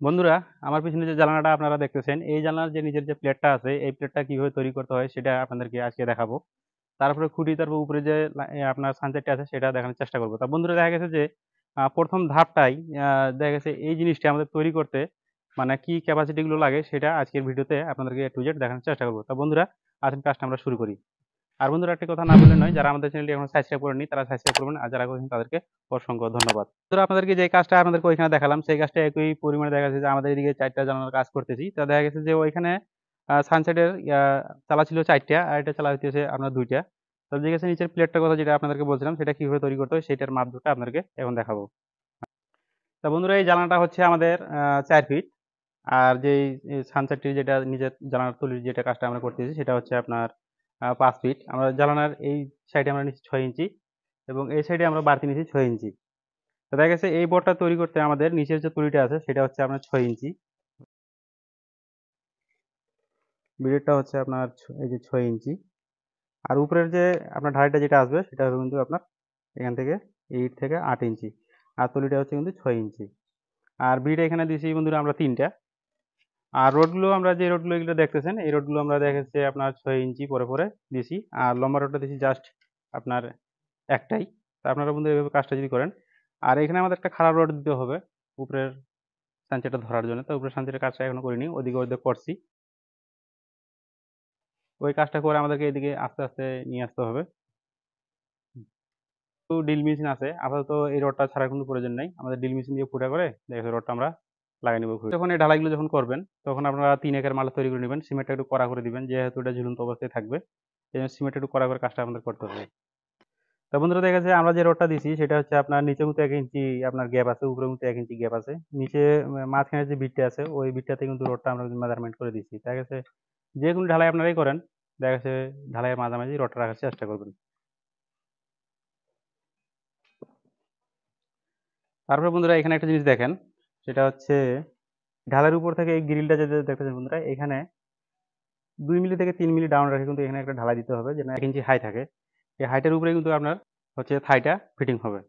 বন্ধুরা, আমার পিছনে যে জানালাটা আপনারা দেখতেছেন, এই জানলার যে নিজের যে প্লেটটা আছে, এই প্লেটটা কীভাবে তৈরি করতে হয় সেটা আপনাদেরকে আজকে দেখাবো। তারপরে খুঁটি, তারপর উপরে যে আপনার সানসেটটা আছে, সেটা দেখানোর চেষ্টা করব। তা বন্ধুরা, দেখা গেছে যে প্রথম ধাপটাই দেখা গেছে এই জিনিসটা আমাদের তৈরি করতে মানে কি ক্যাপাসিটি গুলো লাগে, সেটা আজকের ভিডিওতে আপনাদেরকে টু জেড দেখানোর চেষ্টা করব। তা বন্ধুরা আসেন কাজটা আমরা শুরু করি। আর বন্ধুরা, একটা কথা না বলে নয়, যারা আমাদের চ্যানেলটি এখন সাবস্ক্রাইব করেনি তারা সাবস্ক্রাইব করবেন আর যারা করেছেন তাদেরকে অসংখ্য ধন্যবাদ। বন্ধুরা, আপনাদেরকে যে কাজটা আপনাদেরকে ওইখানে দেখালাম, সেই কাজটা একই পরিমাণে দেখা যাচ্ছে যে আমাদের এদিকে চারটা জানালার কাজ করতেছি। তা দেখা গেছে যে ওইখানে সানসেটের চালা ছিল চারটা, আর এটা চালা হইতেছে আপনার দুইটা। তো যে গেছে নিচের প্লেটটার কথা যেটা আপনাদেরকে বলছিলাম, সেটা কীভাবে তৈরি করতে হয় সেটার মাপটা আপনাদেরকে এখন দেখাবো। তা বন্ধুরা, এই জানালাটা হচ্ছে আমাদের চার ফিট আর যেই সানসেটটির যেটা নিজের জানালার তলির যেটা কাজটা আমরা করতেছি, সেটা হচ্ছে আপনার পাঁচ ফিট আমরা জানালার এই সাইডে আমরা নিচ্ছি ছয় ইঞ্চি এবং এই সাইডে আমরা বাড়তি নিচ্ছি ছয় ইঞ্চি। তো দেখা গেছে এই বোর্ডটা তৈরি করতে আমাদের নিচের যে তুলিটা আছে, সেটা হচ্ছে আপনার ছয় ইঞ্চি। বিড়েরটা হচ্ছে আপনার এই যে ছয় ইঞ্চি। আর উপরের যে আপনার ঢালাইটা যেটা আসবে, সেটা হবে কিন্তু আপনার এখান থেকে এইট থেকে আট ইঞ্চি। আর তলিটা হচ্ছে কিন্তু ছয় ইঞ্চি। আর বিড়টা এখানে দিয়েছি বন্ধুরা আমরা তিনটা। আর রোডগুলো আমরা যে রোডগুলো এগুলো দেখতেছেন, এই রোডগুলো আমরা দেখেছি আপনার ছয় ইঞ্চি পরে পরে দিছি। আর লম্বা রোডটা দিয়েছি জাস্ট আপনার একটাই। তা আপনারা বন্ধু এইভাবে কাজটা যদি করেন, আর এখানে আমাদের একটা খারাপ রড দিতে হবে। উপরের সানসেটটা ধরার জন্য। তো উপরের সানসেটের কাজটা এখনও করিনি, ওদিকে ওদিকে করছি। ওই কাজটা করে আমাদেরকে এদিকে আস্তে আস্তে নিয়ে আসতে হবে। তো ড্রিল মেশিন আছে। আপাতত এই রডটা ছাড়া কোনো প্রয়োজন নেই। আমাদের ড্রিল মেশিন দিয়ে ফুটা করে, দেখো রডটা আমরা লাগিয়ে নেব। যখন এই ঢালাইগুলো যখন করবেন, তখন আপনারা তিন একের মাল তৈরি করে নেবেন। সিমেন্টটা একটু কড়া করে দিবেন, যেহেতু এটা ঝুলন্ত অবস্থায় থাকবে। এই জন্য সিমেন্ট একটু কড়া করে কাজটা আমাদের করতে হবে। তো বন্ধুরা, দেখা যাচ্ছে আমরা যে রডটা দিছি, সেটা হচ্ছে আপনার নিচের মতো এক ইঞ্চি আপনার গ্যাপ আছে, উপরের মতো এক ইঞ্চি গ্যাপ আছে। নিচে মাঝখানে যে বিটটা আছে, ওই বিটটাতে কিন্তু রোডটা আমরা মেজারমেন্ট করে দিচ্ছি দেখা গেছে যে কোনো ঢালাই আপনারাই করেন, দেখা গেছে ঢালাইয়ের মাঝামাঝি রোডটা রাখার চেষ্টা করবেন। তারপরে বন্ধুরা, এখানে একটা জিনিস দেখেন। সেটা হচ্ছে, ঢালের উপর থেকে এই গ্রিলটা যেটা দেখতেছেন বন্ধুরা, এখানে দুই মিলি থেকে তিন মিলি ডাউন রাখে কিন্তু এখানে একটা ঢালাই দিতে হবে, যেন এক ইঞ্চি হাই থাকে। এই হাইটের উপরে কিন্তু আপনার হচ্ছে থাইটা ফিটিং হবে।